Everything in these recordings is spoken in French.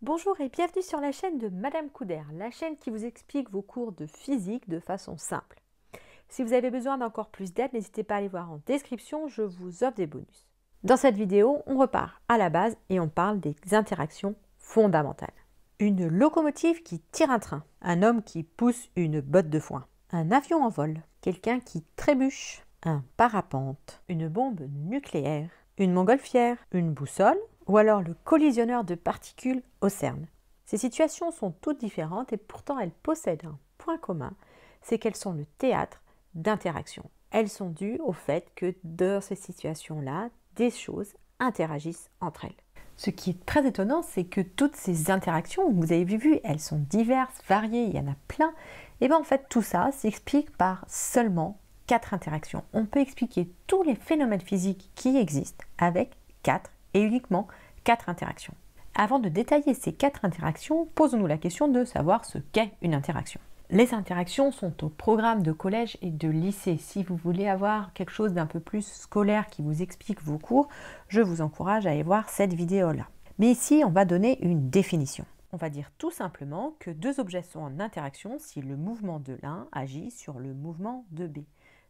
Bonjour et bienvenue sur la chaîne de Madame Couder, la chaîne qui vous explique vos cours de physique de façon simple. Si vous avez besoin d'encore plus d'aide, n'hésitez pas à aller voir en description, je vous offre des bonus. Dans cette vidéo, on repart à la base et on parle des interactions fondamentales. Une locomotive qui tire un train, un homme qui pousse une botte de foin, un avion en vol, quelqu'un qui trébuche, un parapente, une bombe nucléaire, une montgolfière, une boussole, ou alors le collisionneur de particules au CERN. Ces situations sont toutes différentes et pourtant elles possèdent un point commun, c'est qu'elles sont le théâtre d'interactions. Elles sont dues au fait que dans ces situations-là, des choses interagissent entre elles. Ce qui est très étonnant, c'est que toutes ces interactions, vous avez vu, elles sont diverses, variées, il y en a plein. Et bien en fait, tout ça s'explique par seulement quatre interactions. On peut expliquer tous les phénomènes physiques qui existent avec quatre et uniquement quatre interactions. Avant de détailler ces quatre interactions, posons-nous la question de savoir ce qu'est une interaction. Les interactions sont au programme de collège et de lycée. Si vous voulez avoir quelque chose d'un peu plus scolaire qui vous explique vos cours, je vous encourage à aller voir cette vidéo-là. Mais ici, on va donner une définition. On va dire tout simplement que deux objets sont en interaction si le mouvement de l'un agit sur le mouvement de B.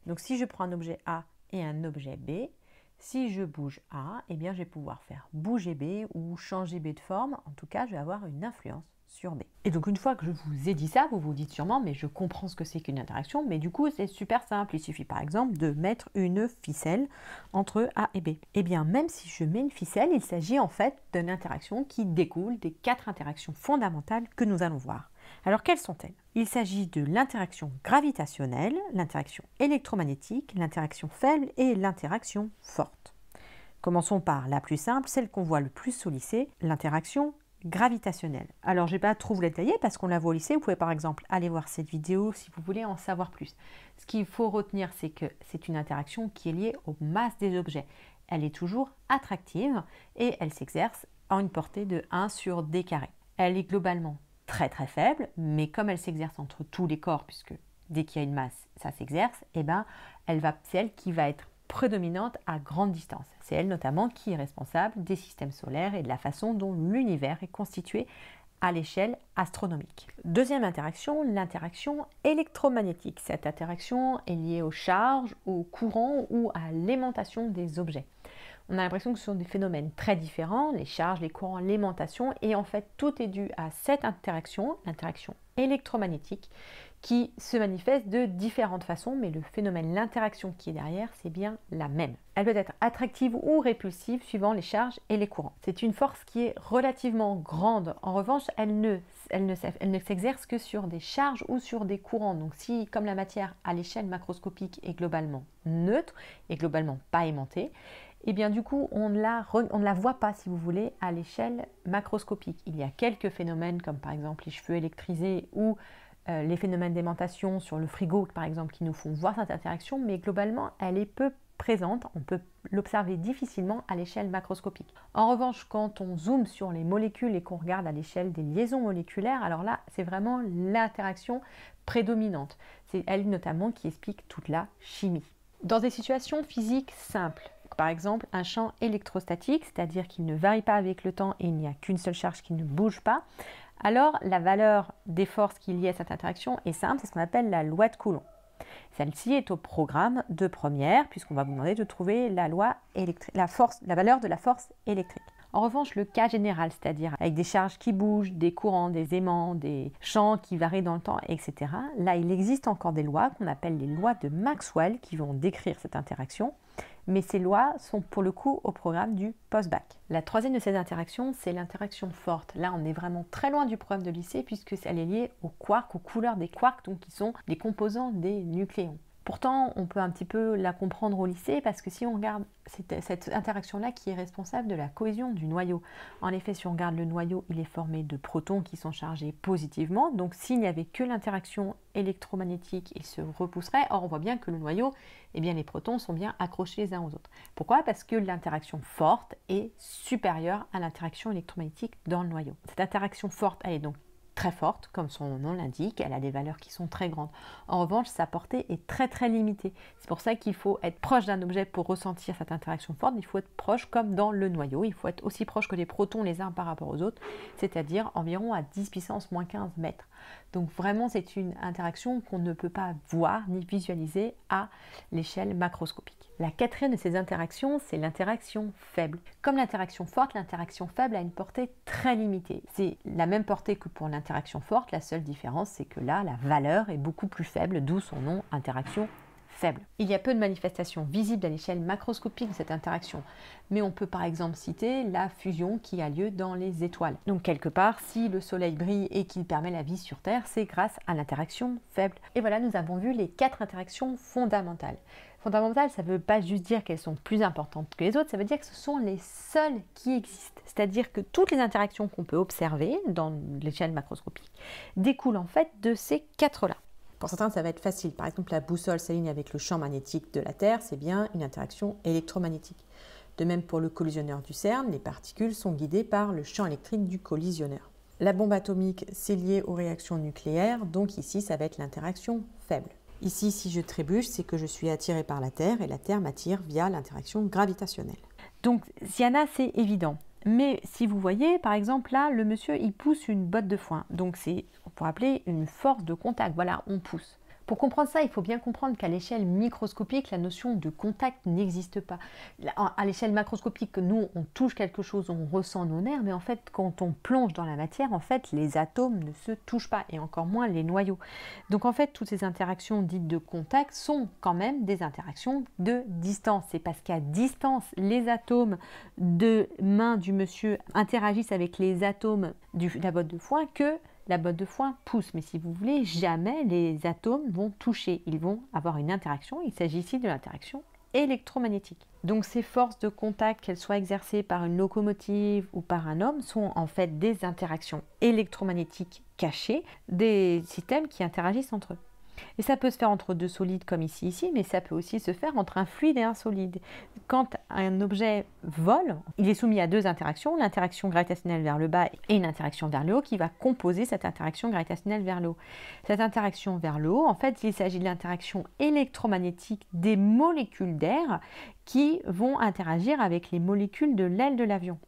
Donc si je prends un objet A et un objet B, si je bouge A, eh bien je vais pouvoir faire bouger B ou changer B de forme. En tout cas, je vais avoir une influence sur B. Et donc une fois que je vous ai dit ça, vous vous dites sûrement, mais je comprends ce que c'est qu'une interaction, mais du coup c'est super simple. Il suffit par exemple de mettre une ficelle entre A et B. Eh bien même si je mets une ficelle, il s'agit en fait d'une interaction qui découle des quatre interactions fondamentales que nous allons voir. Alors quelles sont-elles? Il s'agit de l'interaction gravitationnelle, l'interaction électromagnétique, l'interaction faible et l'interaction forte. Commençons par la plus simple, celle qu'on voit le plus au lycée, l'interaction gravitationnelle. Alors vais pas trop vous la détailler parce qu'on la voit au lycée, vous pouvez par exemple aller voir cette vidéo si vous voulez en savoir plus. Ce qu'il faut retenir, c'est que c'est une interaction qui est liée aux masses des objets. Elle est toujours attractive et elle s'exerce en une portée de 1 sur d carré. Elle est globalement très très faible, mais comme elle s'exerce entre tous les corps, puisque dès qu'il y a une masse, ça s'exerce, et eh ben, elle va, c'est elle qui va être prédominante à grande distance. C'est elle notamment qui est responsable des systèmes solaires et de la façon dont l'univers est constitué à l'échelle astronomique. Deuxième interaction, l'interaction électromagnétique. Cette interaction est liée aux charges, au courant ou à l'aimantation des objets on a l'impression que ce sont des phénomènes très différents, les charges, les courants, l'aimantation, et en fait tout est dû à cette interaction, l'interaction électromagnétique, qui se manifeste de différentes façons, mais le phénomène, l'interaction qui est derrière, c'est bien la même. Elle peut être attractive ou répulsive suivant les charges et les courants. C'est une force qui est relativement grande. En revanche, elle ne, elle ne, elle ne s'exerce que sur des charges ou sur des courants. Donc si, comme la matière à l'échelle macroscopique est globalement neutre et globalement pas aimantée, et eh bien du coup, on ne, la voit pas, si vous voulez, à l'échelle macroscopique. Il y a quelques phénomènes, comme par exemple les cheveux électrisés ou euh, les phénomènes d'aimantation sur le frigo, par exemple, qui nous font voir cette interaction, mais globalement, elle est peu présente, on peut l'observer difficilement à l'échelle macroscopique. En revanche, quand on zoome sur les molécules et qu'on regarde à l'échelle des liaisons moléculaires, alors là, c'est vraiment l'interaction prédominante. C'est elle notamment qui explique toute la chimie. Dans des situations physiques simples, par exemple un champ électrostatique, c'est-à-dire qu'il ne varie pas avec le temps et il n'y a qu'une seule charge qui ne bouge pas, alors la valeur des forces qui liée à cette interaction est simple, c'est ce qu'on appelle la loi de Coulomb. Celle-ci est au programme de première, puisqu'on va vous demander de trouver la, loi la, force, la valeur de la force électrique. En revanche, le cas général, c'est-à-dire avec des charges qui bougent, des courants, des aimants, des champs qui varient dans le temps, etc., là, il existe encore des lois qu'on appelle les lois de Maxwell qui vont décrire cette interaction mais ces lois sont pour le coup au programme du post-bac. La troisième de ces interactions, c'est l'interaction forte. Là, on est vraiment très loin du programme de lycée puisque elle est liée aux quarks, aux couleurs des quarks, donc qui sont les composants des nucléons. Pourtant, on peut un petit peu la comprendre au lycée parce que si on regarde cette, interaction-là qui est responsable de la cohésion du noyau. En effet, si on regarde le noyau, il est formé de protons qui sont chargés positivement. Donc s'il n'y avait que l'interaction électromagnétique, il se repousserait. Or, on voit bien que le noyau, eh bien, les protons sont bien accrochés les uns aux autres. Pourquoi? Parce que l'interaction forte est supérieure à l'interaction électromagnétique dans le noyau. Cette interaction forte, elle est donc très forte, comme son nom l'indique, elle a des valeurs qui sont très grandes. En revanche, sa portée est très très limitée. C'est pour ça qu'il faut être proche d'un objet pour ressentir cette interaction forte. Il faut être proche comme dans le noyau. Il faut être aussi proche que les protons les uns par rapport aux autres, c'est-à-dire environ à 10 puissance moins 15 mètres. Donc vraiment, c'est une interaction qu'on ne peut pas voir ni visualiser à l'échelle macroscopique. La quatrième de ces interactions, c'est l'interaction faible. Comme l'interaction forte, l'interaction faible a une portée très limitée. C'est la même portée que pour l'interaction forte, la seule différence c'est que là, la valeur est beaucoup plus faible, d'où son nom interaction faible. Il y a peu de manifestations visibles à l'échelle macroscopique de cette interaction, mais on peut par exemple citer la fusion qui a lieu dans les étoiles. Donc quelque part, si le Soleil brille et qu'il permet la vie sur Terre, c'est grâce à l'interaction faible. Et voilà, nous avons vu les quatre interactions fondamentales. Fondamentales, ça ne veut pas juste dire qu'elles sont plus importantes que les autres, ça veut dire que ce sont les seules qui existent. C'est-à-dire que toutes les interactions qu'on peut observer dans l'échelle macroscopique découlent en fait de ces quatre-là. Pour certains, ça va être facile. Par exemple, la boussole s'aligne avec le champ magnétique de la Terre, c'est bien une interaction électromagnétique. De même pour le collisionneur du CERN, les particules sont guidées par le champ électrique du collisionneur. La bombe atomique, c'est lié aux réactions nucléaires, donc ici, ça va être l'interaction faible. Ici, si je trébuche, c'est que je suis attiré par la Terre et la Terre m'attire via l'interaction gravitationnelle. Donc, Siana, c'est évident. Mais si vous voyez, par exemple, là, le monsieur, il pousse une botte de foin. Donc, c'est, on pourrait appeler une force de contact. Voilà, on pousse. Pour comprendre ça, il faut bien comprendre qu'à l'échelle microscopique, la notion de contact n'existe pas. À l'échelle macroscopique, nous, on touche quelque chose, on ressent nos nerfs, mais en fait, quand on plonge dans la matière, en fait, les atomes ne se touchent pas, et encore moins les noyaux. Donc en fait, toutes ces interactions dites de contact sont quand même des interactions de distance. C'est parce qu'à distance, les atomes de main du monsieur interagissent avec les atomes de la botte de foin que la botte de foin pousse. Mais si vous voulez, jamais les atomes vont toucher. Ils vont avoir une interaction. Il s'agit ici de l'interaction électromagnétique. Donc ces forces de contact, qu'elles soient exercées par une locomotive ou par un homme, sont en fait des interactions électromagnétiques cachées, des systèmes qui interagissent entre eux. Et ça peut se faire entre deux solides comme ici, ici, mais ça peut aussi se faire entre un fluide et un solide. Quand un objet vole, il est soumis à deux interactions, l'interaction gravitationnelle vers le bas et une interaction vers le haut qui va composer cette interaction gravitationnelle vers le haut. Cette interaction vers le haut, en fait, il s'agit de l'interaction électromagnétique des molécules d'air qui vont interagir avec les molécules de l'aile de l'avion.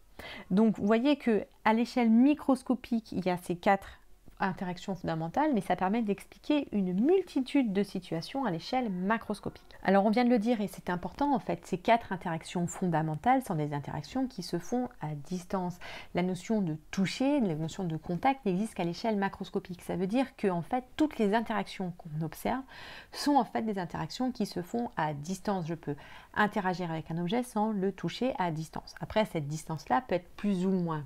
Donc vous voyez que à l'échelle microscopique, il y a ces quatre interaction fondamentale, mais ça permet d'expliquer une multitude de situations à l'échelle macroscopique. Alors on vient de le dire et c'est important en fait, ces quatre interactions fondamentales sont des interactions qui se font à distance. La notion de toucher, la notion de contact n'existe qu'à l'échelle macroscopique. Ça veut dire que en fait toutes les interactions qu'on observe sont en fait des interactions qui se font à distance. Je peux interagir avec un objet sans le toucher à distance. Après cette distance-là peut être plus ou moins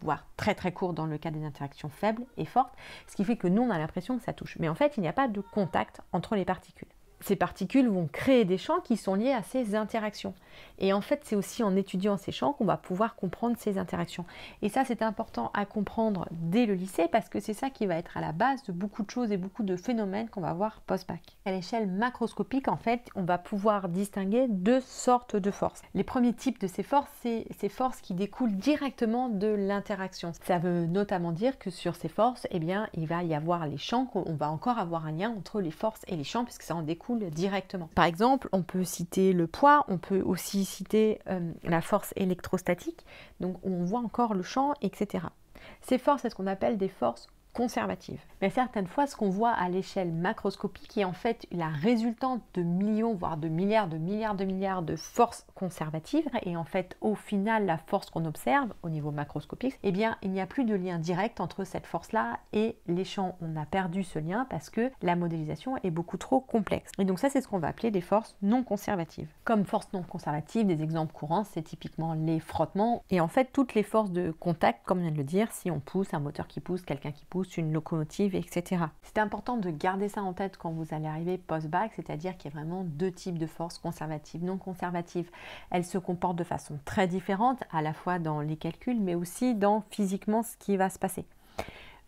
voire très très courte dans le cas des interactions faibles et fortes, ce qui fait que nous on a l'impression que ça touche. Mais en fait, il n'y a pas de contact entre les particules ces particules vont créer des champs qui sont liés à ces interactions. Et en fait, c'est aussi en étudiant ces champs qu'on va pouvoir comprendre ces interactions. Et ça, c'est important à comprendre dès le lycée parce que c'est ça qui va être à la base de beaucoup de choses et beaucoup de phénomènes qu'on va voir post-bac. À l'échelle macroscopique, en fait, on va pouvoir distinguer deux sortes de forces. Les premiers types de ces forces, c'est ces forces qui découlent directement de l'interaction. Ça veut notamment dire que sur ces forces, eh bien, il va y avoir les champs, on va encore avoir un lien entre les forces et les champs puisque ça en découle directement. Par exemple, on peut citer le poids, on peut aussi citer euh, la force électrostatique, donc on voit encore le champ, etc. Ces forces, c'est ce qu'on appelle des forces conservative. Mais certaines fois, ce qu'on voit à l'échelle macroscopique est en fait la résultante de millions, voire de milliards, de milliards, de milliards de forces conservatives. Et en fait, au final, la force qu'on observe au niveau macroscopique, eh bien, il n'y a plus de lien direct entre cette force-là et les champs. On a perdu ce lien parce que la modélisation est beaucoup trop complexe. Et donc ça, c'est ce qu'on va appeler des forces non conservatives. Comme forces non conservatives, des exemples courants, c'est typiquement les frottements. Et en fait, toutes les forces de contact, comme on vient de le dire, si on pousse, un moteur qui pousse, quelqu'un qui pousse, une locomotive, etc. C'est important de garder ça en tête quand vous allez arriver post-bac, c'est-à-dire qu'il y a vraiment deux types de forces conservatives, non conservatives. Elles se comportent de façon très différente, à la fois dans les calculs, mais aussi dans physiquement ce qui va se passer.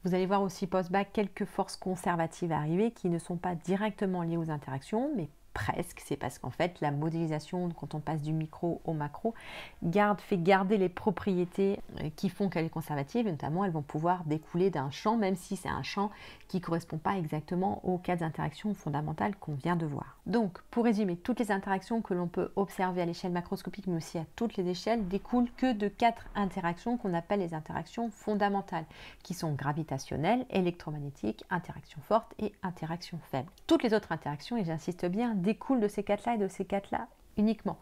Vous allez voir aussi post-bac quelques forces conservatives arriver qui ne sont pas directement liées aux interactions, mais presque, c'est parce qu'en fait la modélisation, quand on passe du micro au macro, garde, fait garder les propriétés euh, qui font qu'elle est conservative, et notamment elles vont pouvoir découler d'un champ, même si c'est un champ qui ne correspond pas exactement aux quatre interactions fondamentales qu'on vient de voir. Donc, pour résumer, toutes les interactions que l'on peut observer à l'échelle macroscopique, mais aussi à toutes les échelles, découlent que de quatre interactions qu'on appelle les interactions fondamentales, qui sont gravitationnelles, électromagnétiques, interactions fortes et interactions faibles. Toutes les autres interactions, et j'insiste bien, découlent de ces quatre-là et de ces quatre-là uniquement.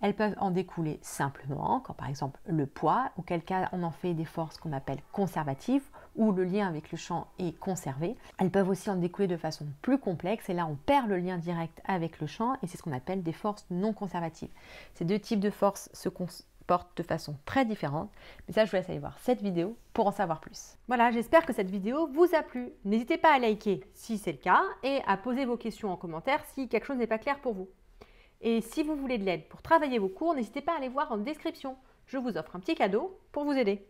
Elles peuvent en découler simplement, quand par exemple le poids, auquel cas on en fait des forces qu'on appelle conservatives, où le lien avec le champ est conservé. Elles peuvent aussi en découler de façon plus complexe, et là on perd le lien direct avec le champ, et c'est ce qu'on appelle des forces non conservatives. Ces deux types de forces se de façon très différente, mais ça je vous laisse aller voir cette vidéo pour en savoir plus. Voilà, j'espère que cette vidéo vous a plu. N'hésitez pas à liker si c'est le cas, et à poser vos questions en commentaire si quelque chose n'est pas clair pour vous. Et si vous voulez de l'aide pour travailler vos cours, n'hésitez pas à aller voir en description. Je vous offre un petit cadeau pour vous aider.